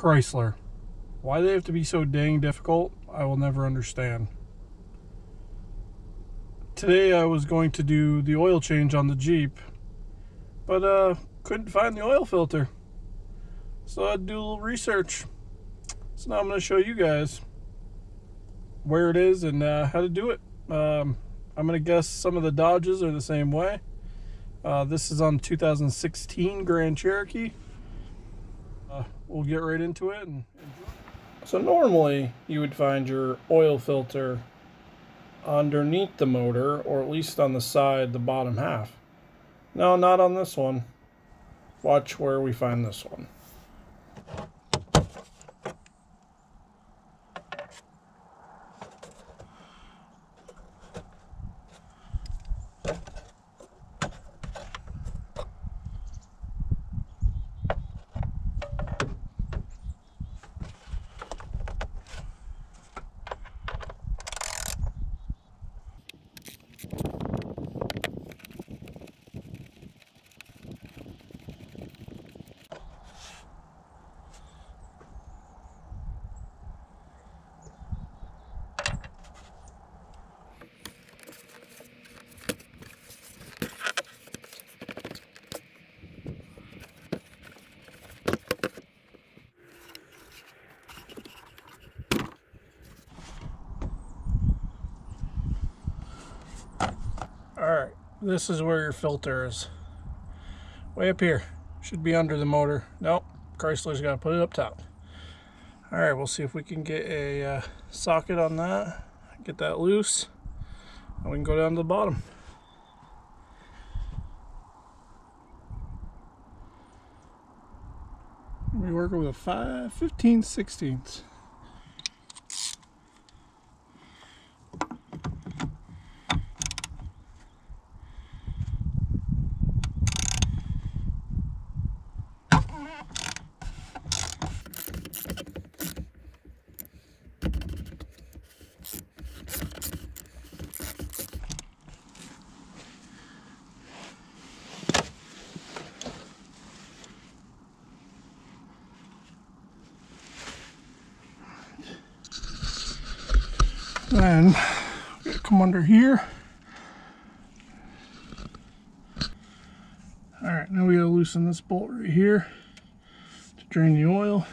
Chrysler. Why they have to be so dang difficult, I will never understand. Today I was going to do the oil change on the Jeep, but uh, couldn't find the oil filter. So I do a little research. So now I'm going to show you guys where it is and uh, how to do it. Um, I'm going to guess some of the Dodges are the same way. Uh, this is on 2016 Grand Cherokee. Uh, we'll get right into it. And so normally you would find your oil filter underneath the motor or at least on the side, the bottom half. No, not on this one. Watch where we find this one. Alright, this is where your filter is. Way up here. Should be under the motor. Nope, Chrysler's got to put it up top. Alright, we'll see if we can get a uh, socket on that. Get that loose. And we can go down to the bottom. We work with a 5, 15 16ths. Then come under here. All right, now we gotta loosen this bolt right here to drain the oil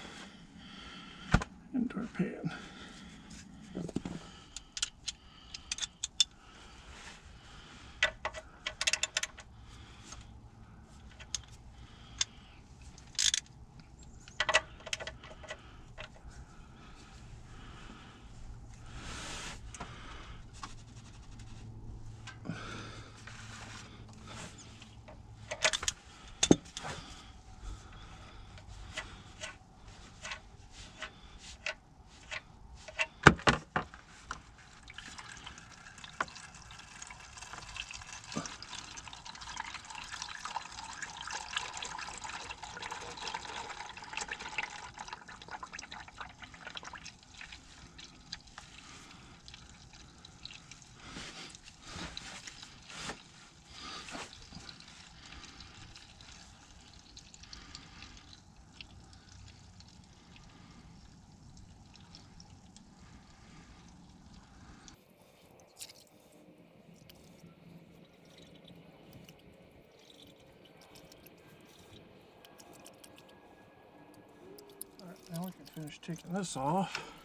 into our pan. Now we can finish taking this off.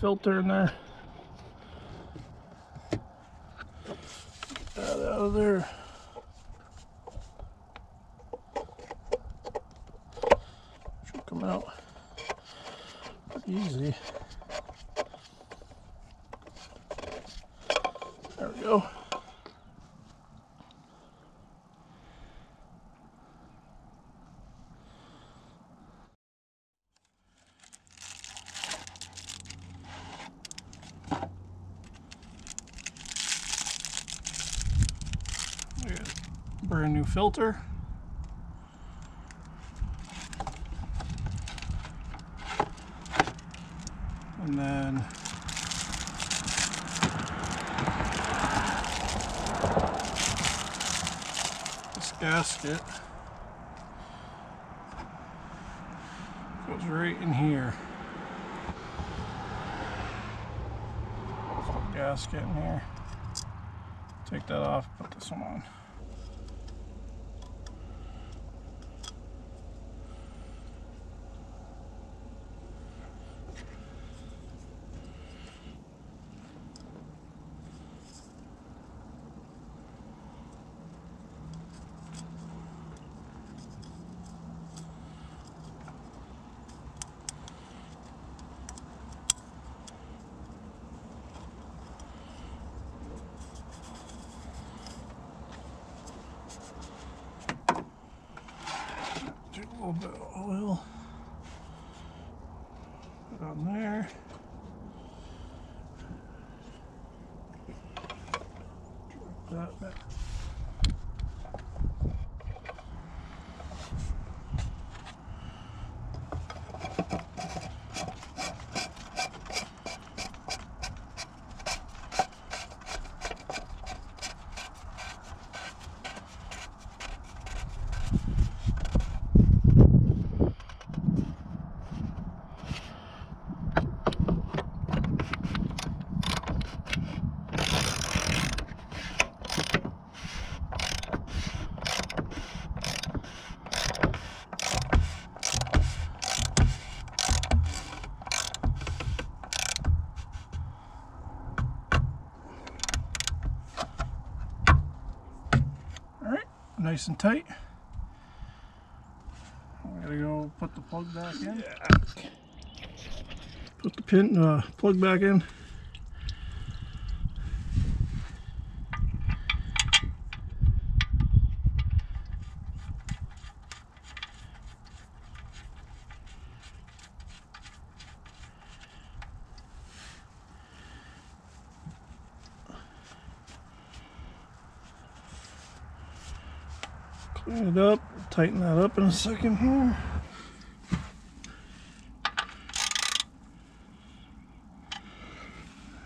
Filter in there. Get that out of there. Should come out pretty easy. There we go. Brand new filter. And then this gasket goes right in here. Gasket in here. Take that off, put this one on. Bit of oil. On there. Drop that back. Nice and tight. I gotta go put the plug back in. Put the pin uh, plug back in. It up, tighten that up in a second here.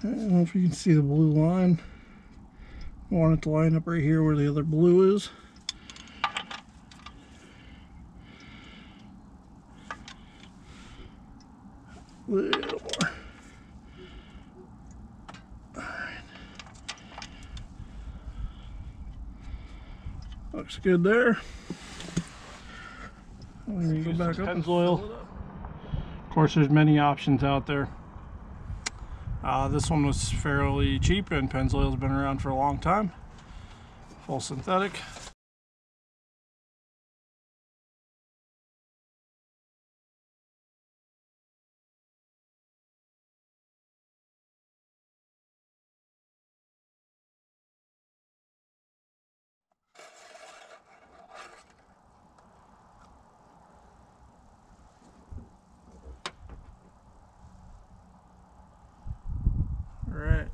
I don't know if you can see the blue line. I want it to line up right here where the other blue is. Little more. Looks good there. Go back up. Pennzoil. Of course, there's many options out there. Uh, this one was fairly cheap, and Pennzoil's been around for a long time. Full synthetic.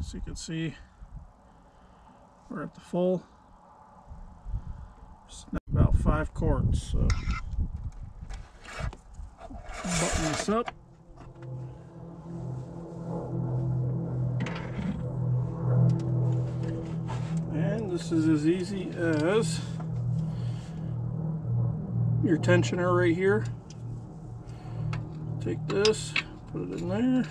So you can see we're at the full. Just about five quarts. So button this up. And this is as easy as your tensioner right here. Take this, put it in there.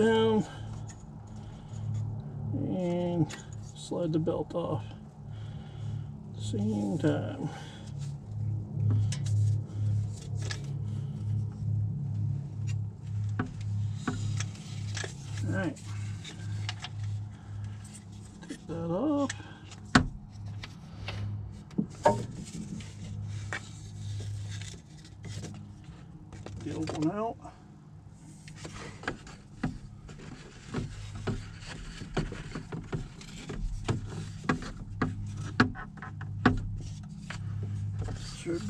Down and slide the belt off. Same time. All right. Take that off. The old one out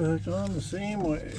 Back on the same way.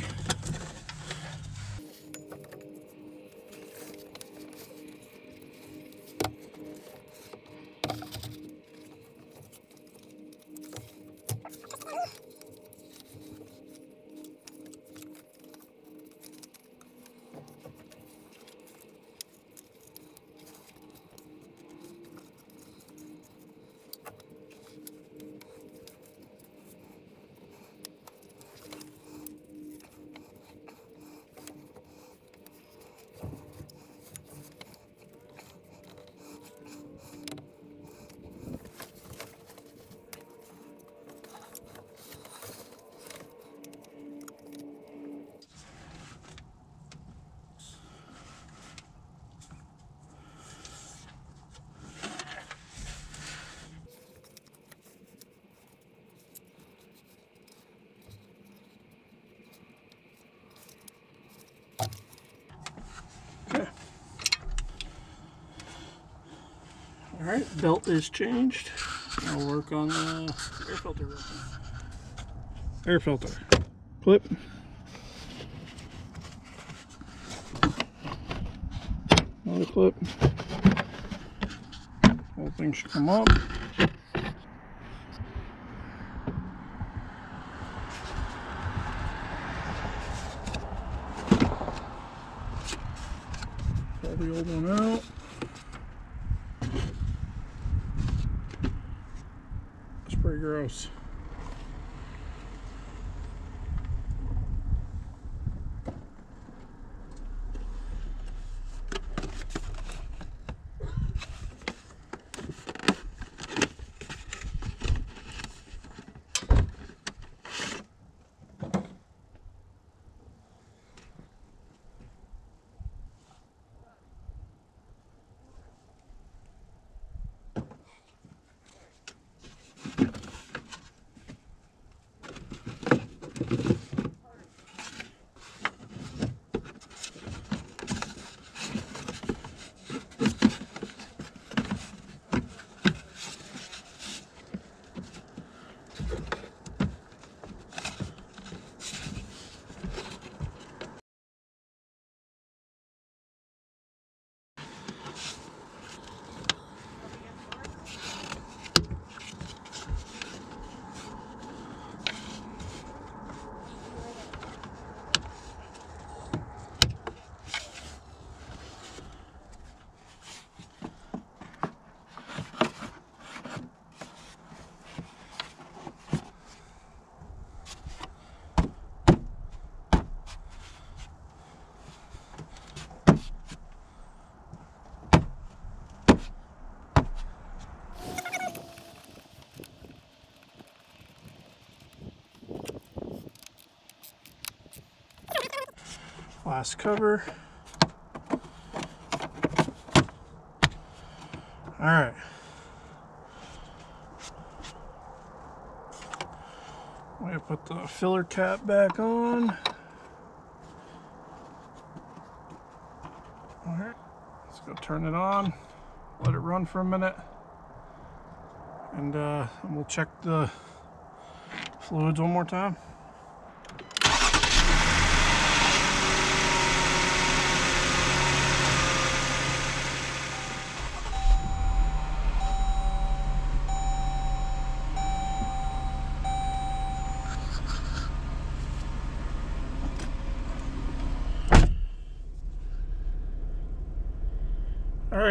All right, belt is changed. I'll work on the air filter. Air filter. Clip. Another clip. Whole thing should come up. Pull the old one out. That's pretty gross. Last cover. All right. We put the filler cap back on. All right, let's go turn it on. Let it run for a minute, and, uh, and we'll check the fluids one more time.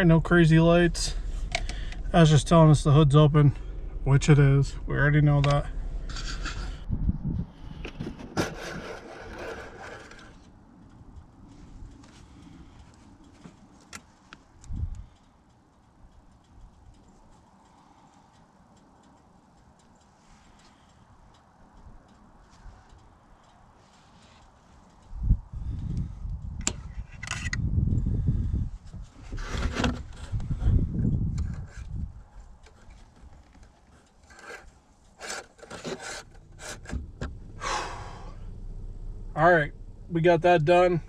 No crazy lights. Was just telling us the hood's open, which it is. We already know that. All right, we got that done.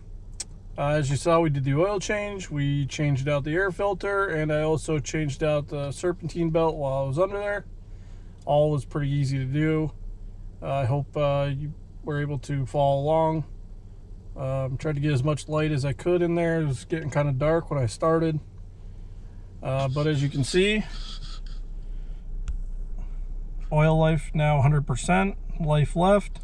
Uh, as you saw, we did the oil change. We changed out the air filter, and I also changed out the serpentine belt while I was under there. All was pretty easy to do. Uh, I hope uh, you were able to follow along. Um, tried to get as much light as I could in there. It was getting kind of dark when I started. Uh, but as you can see, oil life now 100%, life left.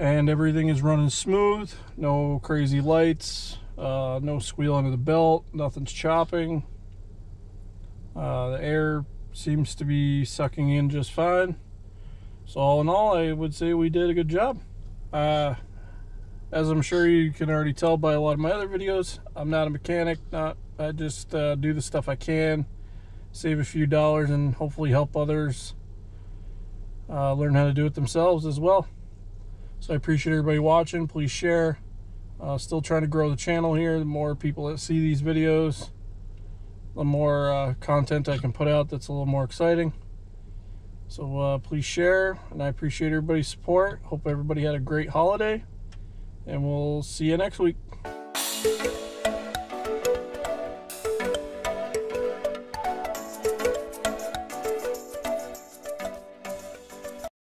And everything is running smooth, no crazy lights, uh, no squeal under the belt, nothing's chopping. Uh, the air seems to be sucking in just fine. So all in all, I would say we did a good job. Uh, as I'm sure you can already tell by a lot of my other videos, I'm not a mechanic. Not I just uh, do the stuff I can, save a few dollars, and hopefully help others uh, learn how to do it themselves as well. I appreciate everybody watching. Please share. Uh, still trying to grow the channel here. The more people that see these videos, the more uh, content I can put out that's a little more exciting. So uh, please share, and I appreciate everybody's support. Hope everybody had a great holiday, and we'll see you next week.